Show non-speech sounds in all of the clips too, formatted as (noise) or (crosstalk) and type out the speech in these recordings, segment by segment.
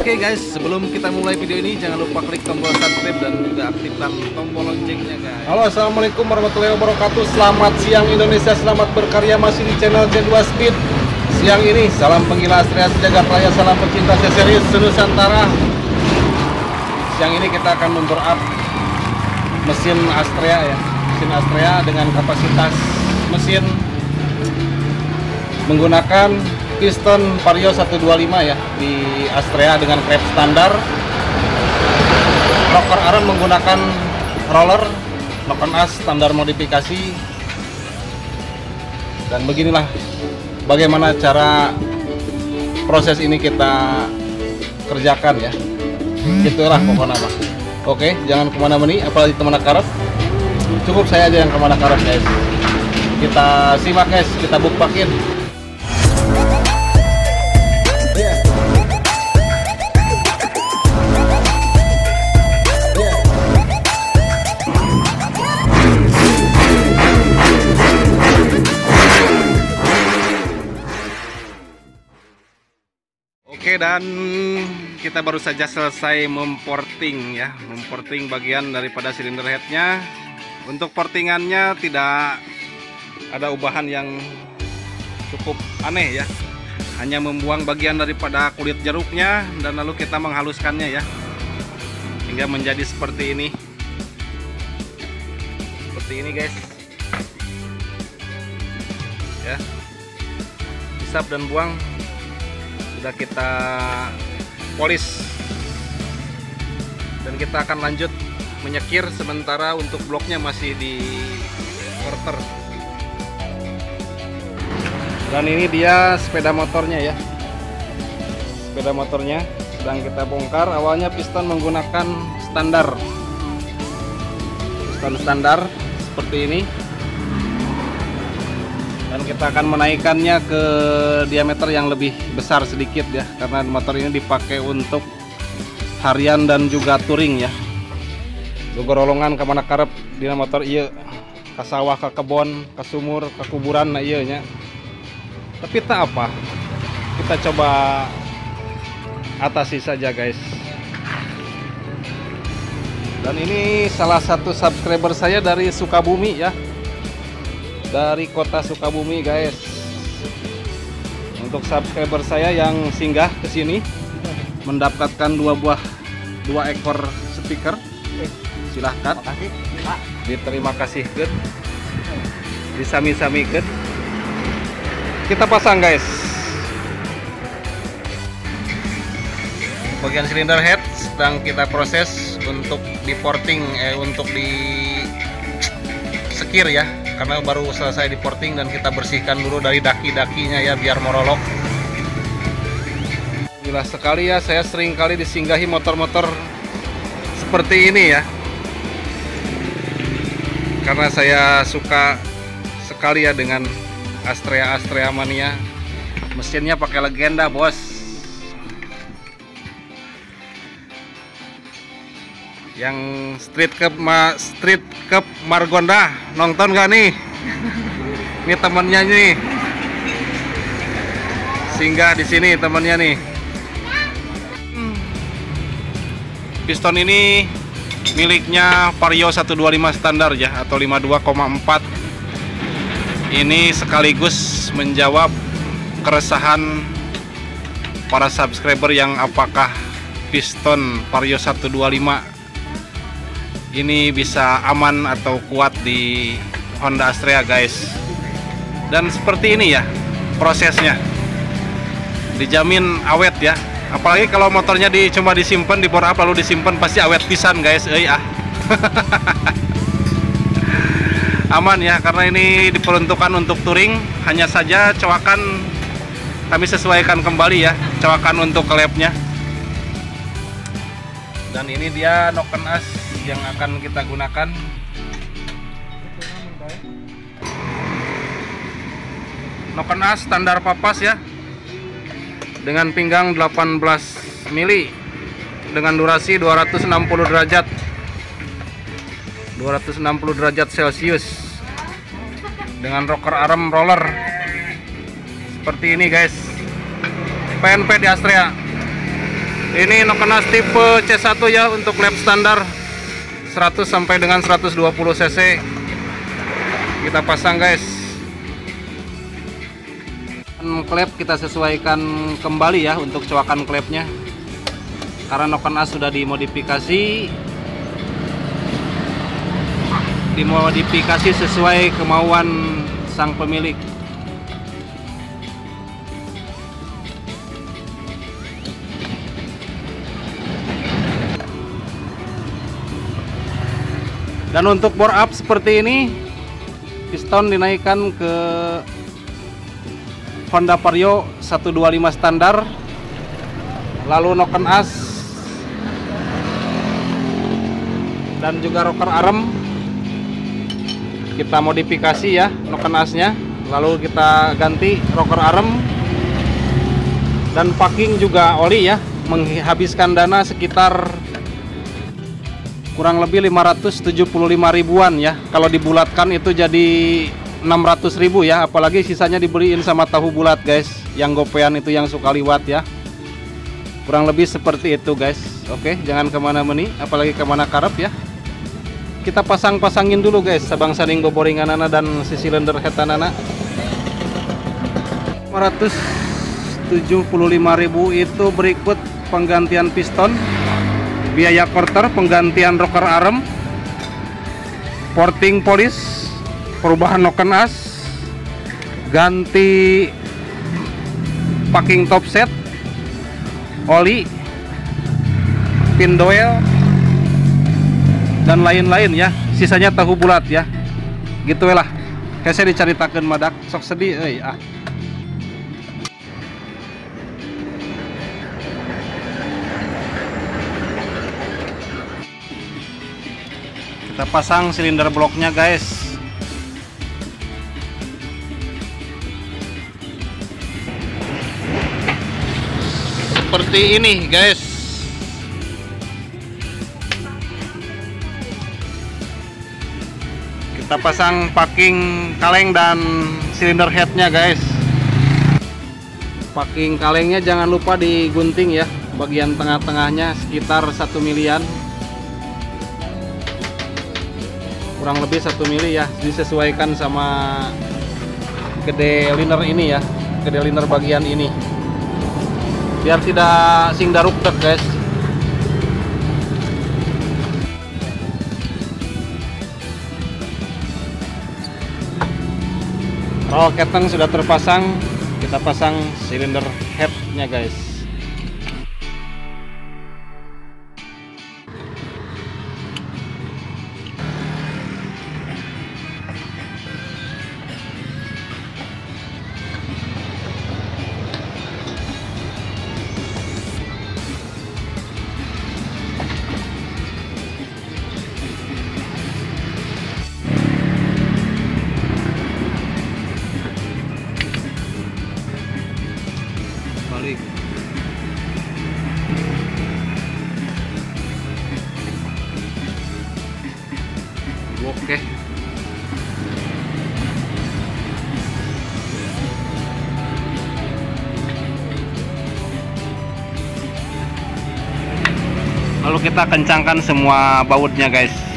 Oke guys, sebelum kita mulai video ini jangan lupa klik tombol subscribe dan juga aktifkan tombol loncengnya guys. Halo assalamualaikum warahmatullahi wabarakatuh. Selamat siang Indonesia. Selamat berkarya masih di channel Z2 Speed. Siang ini salam penggila Astrea Sejagat Raya Salam pecinta serius Senusantara Siang ini kita akan member Mesin Astrea ya. Mesin Astrea dengan kapasitas mesin Menggunakan piston Vario 125 ya Di Astrea dengan krep standar. Rocker arm menggunakan roller Lokan as standar modifikasi. Dan beginilah bagaimana cara proses ini kita kerjakan ya. Itulah pokoknya mah oke jangan ke mana-mana apalagi ke mana karet cukup saya aja yang ke mana karet guys. Kita simak guys. Kita bukpakin Oke dan kita baru saja selesai memporting ya, memporting bagian daripada silinder headnya. Untuk portingannya tidak ada ubahan yang cukup aneh ya, hanya membuang bagian daripada kulit jeruknya dan lalu kita menghaluskannya ya, hingga menjadi seperti ini. Seperti ini guys, ya, hisap dan buang sudah kita polis. Dan kita akan lanjut menyekir sementara untuk bloknya masih di quarter dan ini dia sepeda motornya ya. Sepeda motornya sedang kita bongkar. Awalnya piston menggunakan standar. Piston standar seperti ini dan kita akan menaikkannya ke diameter yang lebih besar sedikit ya karena motor ini dipakai untuk harian dan juga touring ya. Rolongan ke mana karep di motor iya ke sawah ke kebon ke sumur ke kuburan nah iya nya. Tapi tak apa? Kita coba atasi saja guys. Dan ini salah satu subscriber saya dari Sukabumi ya dari kota Sukabumi guys. Untuk subscriber saya yang singgah ke sini mendapatkan dua buah dua ekor speaker. Silahkan. Diterima kasih good disami-sami good kita pasang guys. Bagian silinder head sedang kita proses untuk di porting eh untuk di sekir ya karena baru selesai di porting dan kita bersihkan dulu dari daki-dakinya ya biar morolok. Gila sekali ya saya sering kali disinggahi motor-motor seperti ini ya. Karena saya suka sekali ya dengan Astrea Astrea Mania. Mesinnya pakai legenda bos yang street cup ma street cup Margonda nonton gak nih? Ini temennya nih singgah di sini temennya nih. Piston ini miliknya Vario 125 standar ya atau 52,4 ini sekaligus menjawab keresahan para subscriber yang apakah piston Vario 125 ini bisa aman atau kuat di Honda Astrea guys. Dan seperti ini ya prosesnya. Dijamin awet ya. Apalagi kalau motornya di cuma disimpan di bor up lalu disimpan pasti awet pisan guys. Eh ah. (laughs) Aman ya karena ini diperuntukkan untuk touring. Hanya saja cowakan kami sesuaikan kembali ya cowakan untuk klepnya dan ini dia noken as yang akan kita gunakan. Noken standar papas ya. Dengan pinggang 18 mili. Dengan durasi 260 derajat. 260 derajat celcius. Dengan rocker arm roller. Seperti ini guys. PNP di Astrea. Ini Nokenas tipe C1 ya untuk lap standar 100 sampai dengan 120 cc. Kita pasang guys. Klep kita sesuaikan kembali ya untuk coakan klepnya. Karena Nokenas sudah dimodifikasi dimodifikasi sesuai kemauan sang pemilik. Dan untuk bore up seperti ini piston dinaikkan ke Honda Vario 125 standar. Lalu noken as. Dan juga rocker arm kita modifikasi ya noken asnya. Lalu kita ganti rocker arm dan packing juga oli ya menghabiskan dana sekitar kurang lebih 575 ribuan ya. Kalau dibulatkan itu jadi 600 ribu ya. Apalagi sisanya dibeliin sama tahu bulat guys. Yang gopean itu yang suka liwat ya. Kurang lebih seperti itu guys. Oke jangan ke mana meni apalagi ke mana karep ya. Kita pasang-pasangin dulu guys sabang saning boboringan anak dan si silinder head anak 575 ribu itu berikut penggantian piston biaya quarter penggantian rocker arm porting polis perubahan noken as ganti packing top set oli pin doel dan lain-lain ya. Sisanya tahu bulat ya. Gitu lah kayak saya diceritakan madak. Sok sedih eh ah kita pasang silinder bloknya guys. Seperti ini guys. Kita pasang packing kaleng dan silinder headnya guys. Packing kalengnya jangan lupa digunting ya bagian tengah-tengahnya sekitar satu milian kurang lebih satu mili ya disesuaikan sama gede liner ini ya gede liner bagian ini. Biar tidak sing daruk dek guys. Roll keteng sudah terpasang kita pasang silinder headnya guys oke. Lalu kita kencangkan semua bautnya guys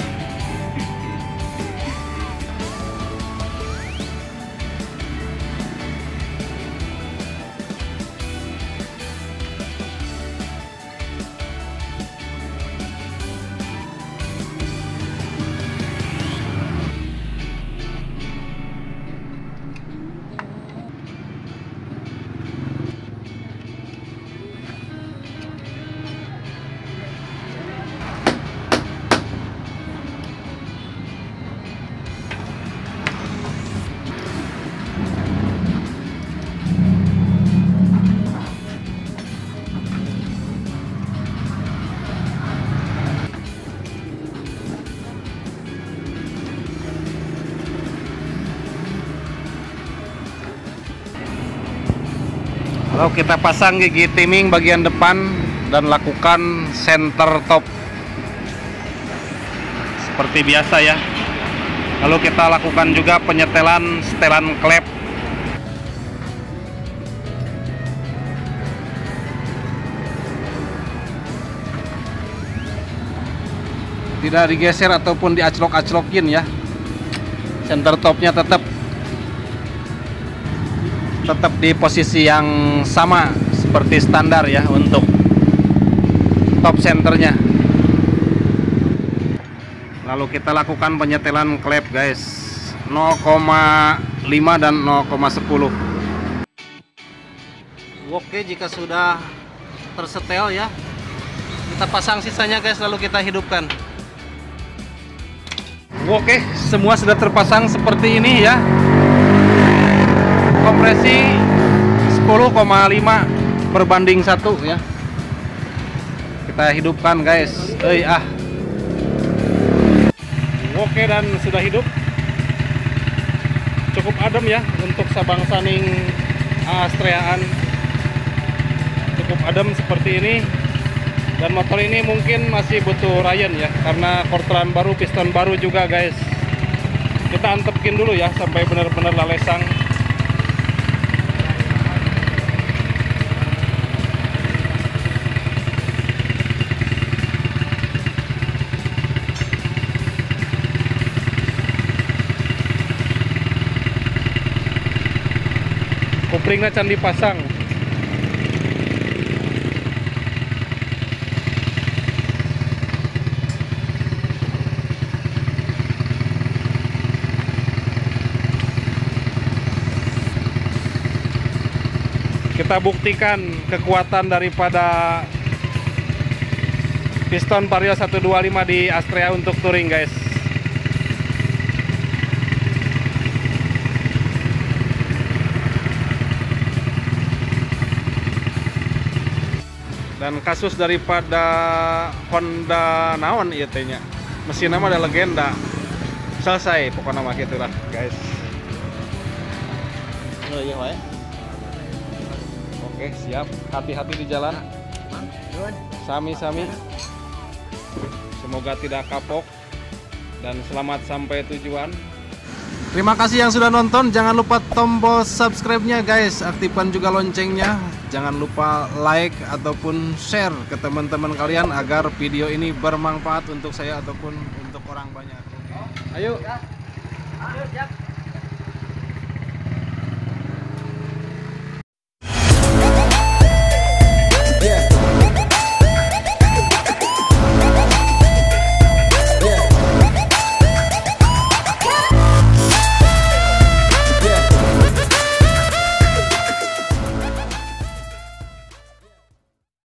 Oh, kita pasang gigi timing bagian depan dan lakukan center top. Seperti biasa ya. Lalu kita lakukan juga penyetelan setelan klep. Tidak digeser ataupun diaclok-aclokin ya. Center topnya tetap tetap di posisi yang sama seperti standar ya untuk top centernya. Lalu kita lakukan penyetelan klep guys. 0,5 dan 0,10 oke jika sudah tersetel ya kita pasang sisanya guys lalu kita hidupkan. Oke semua sudah terpasang seperti ini ya kompresi 10,5 berbanding satu ya. Kita hidupkan guys. Eh ah. Oke dan sudah hidup. Cukup adem ya untuk sabang saning astreaan. Cukup adem seperti ini. Dan motor ini mungkin masih butuh Ryan ya karena korteran baru piston baru juga guys. Kita antepkin dulu ya sampai benar-benar lalesang kupringnya can dipasang. Kita buktikan kekuatan daripada piston Vario 125 di Astrea untuk touring guys dan kasus daripada Honda naon iya tehnya mesin nama ada legenda selesai pokoknya mah gitu lah guys Oh iya wae. oke siap hati-hati di jalan sami-sami semoga tidak kapok dan selamat sampai tujuan Terima kasih yang sudah nonton. Jangan lupa tombol subscribe-nya guys. Aktifkan juga loncengnya. Jangan lupa like ataupun share ke teman-teman kalian agar video ini bermanfaat untuk saya ataupun untuk orang banyak. Ayo. Ayo, siap.